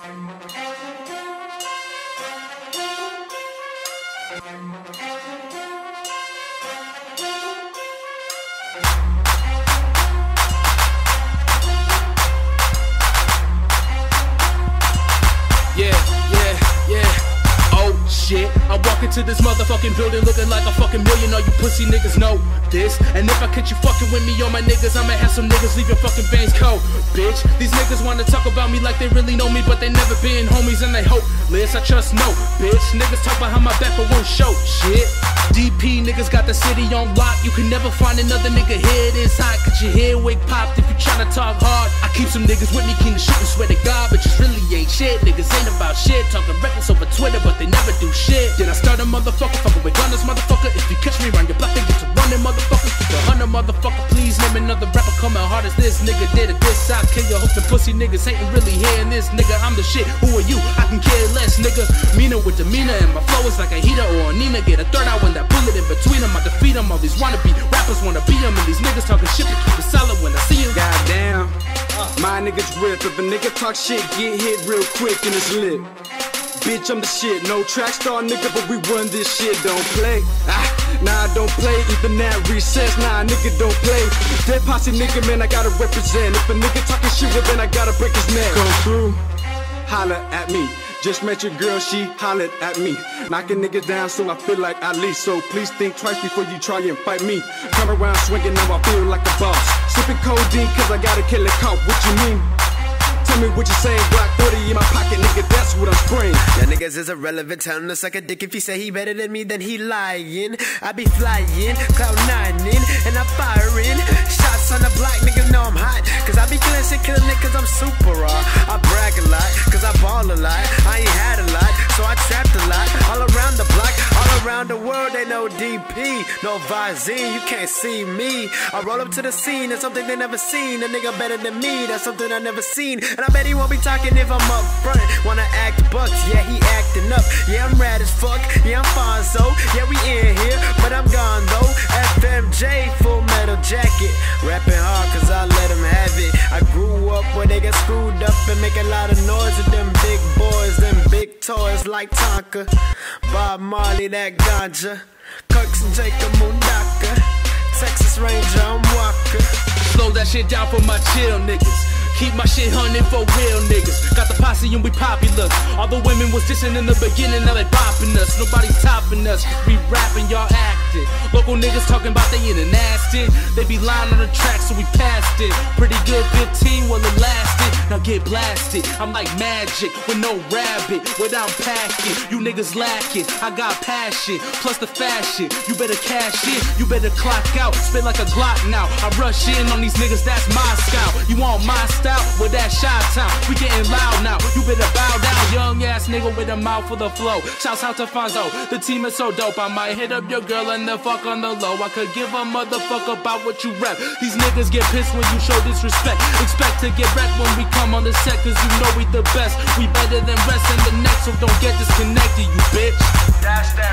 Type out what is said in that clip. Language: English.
Yeah, walk into this motherfucking building looking like a fucking million. All you pussy niggas know this. And if I catch you fucking with me, all my niggas, I'ma have some niggas leave your fucking veins cold. Bitch, these niggas wanna talk about me like they really know me, but they never been homies and they hopeless. I trust no bitch. Niggas talk behind my back but won't show shit. DP niggas got the city on lock. You can never find another nigga here this hot. Cause your head wig popped if you tryna talk hard. I keep some niggas with me, king of shit and swear to God, bitches really ain't shit. Niggas ain't about shit. Talking reckless over Twitter, but they never do shit. Then I start a motherfucker, fucking with gunners, motherfucker. If you catch me round your block, they get to running, motherfucker. Keep hundred, motherfucker. Please name another rapper coming hard as this nigga did it. This I kill your and pussy niggas ain't really hearing this nigga. I'm the shit. Who are you? I can care less, nigga. Meaner with demeanor, and my flow is like a heater or a Nina. Get a third eye when that bullet in between them. I defeat them. All these wannabe rappers wanna be them, and these niggas talking shit to keep it solid when I see you. Goddamn, my niggas rip. If a nigga talk shit, get hit real quick in his lit. Bitch, I'm the shit. No track star nigga, but we run this shit. Don't play. Ah, nah, I don't play. Even that recess, nah, nigga don't play. Def Posse nigga, man, I gotta represent. If a nigga talking shit, well then I gotta break his neck. Come through, holla at me. Just met your girl, she hollered at me. Knocking niggas down, so I feel like Ali. So please think twice before you try and fight me. Come around swinging, now I feel like a boss. Sipping codeine, cause I gotta kill a cop. What you mean? Me what you saying, Glock 40 in my pocket, nigga, that's what I'm spraying. Yeah, niggas is irrelevant. Tell him to suck a dick if he say he better than me, then he lying. I be flying, cloud nining, and I'm firing. Shots on the block, nigga, know I'm hot. Cause I be killing shit, killing niggas, I'm super around the world, they know DP. No Visine, you can't see me. I roll up to the scene, it's something they never seen. A nigga better than me, that's something I never seen. And I bet he won't be talking if I'm up front. Wanna act bucks, yeah, he acting up. Yeah, I'm rad as fuck, yeah, I'm Fonso. Yeah, we in here, but I'm gone though. FMJ, full metal jacket. Rapping hard cause I let him have it. I grew up where they get screwed up and make a lot of noise with them big boys, them big toys like Tonka. Bob Marley, that ganja. Kirks and Jacob Mundaca. Texas Ranger, I'm Walker. Slow that shit down for my chill niggas. Keep my shit hunting for real niggas. Got the posse and we popular. All the women was dissing in the beginning, now they bopping us. Nobody's topping us. We rapping, y'all Local niggas talking about they in and nasty. They be lying on the track, so we passed it. Pretty good 15 while it lasted. Now get blasted. I'm like magic with no rabbit. Without packing, you niggas lacking. I got passion, plus the fashion. You better cash in, you better clock out. Spit like a Glock now. I rush in on these niggas, that's my style. You want my style? with that shot town. We getting loud now. You better bow down, young ass nigga with a mouth full of flow. Shouts out to Fonso, the team is so dope. I might hit up your girl the fuck on the low. I could give a motherfucker about what you rap. These niggas get pissed when you show disrespect. Expect to get wrecked when we come on the set, cause you know we the best. We better than rest in the next, so don't get disconnected, you bitch. That's that